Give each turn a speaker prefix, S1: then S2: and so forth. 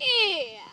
S1: Yeah.